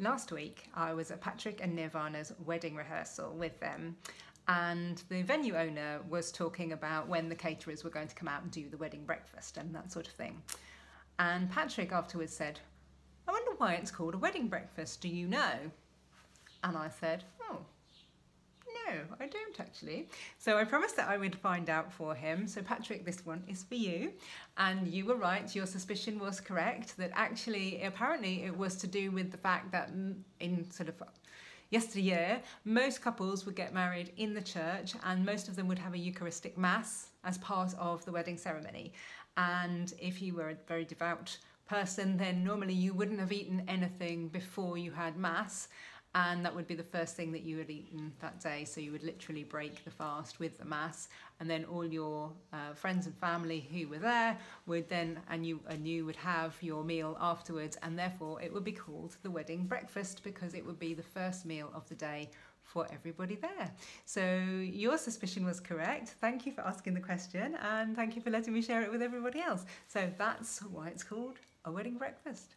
last week I was at Patrick and Nirvana's wedding rehearsal with them and the venue owner was talking about when the caterers were going to come out and do the wedding breakfast and that sort of thing. And Patrick afterwards said, I wonder why it's called a wedding breakfast, do you know? And I said, oh, no, I don't actually. So I promised that I would find out for him. So Patrick, this one is for you. And you were right, your suspicion was correct, that actually, apparently it was to do with the fact that in sort of yesteryear, most couples would get married in the church and most of them would have a Eucharistic Mass as part of the wedding ceremony. And if you were a very devout person, then normally you wouldn't have eaten anything before you had Mass and that would be the first thing that you had eaten that day. So you would literally break the fast with the mass, and then all your uh, friends and family who were there would then, and you and you would have your meal afterwards, and therefore it would be called the wedding breakfast because it would be the first meal of the day for everybody there. So your suspicion was correct. Thank you for asking the question, and thank you for letting me share it with everybody else. So that's why it's called a wedding breakfast.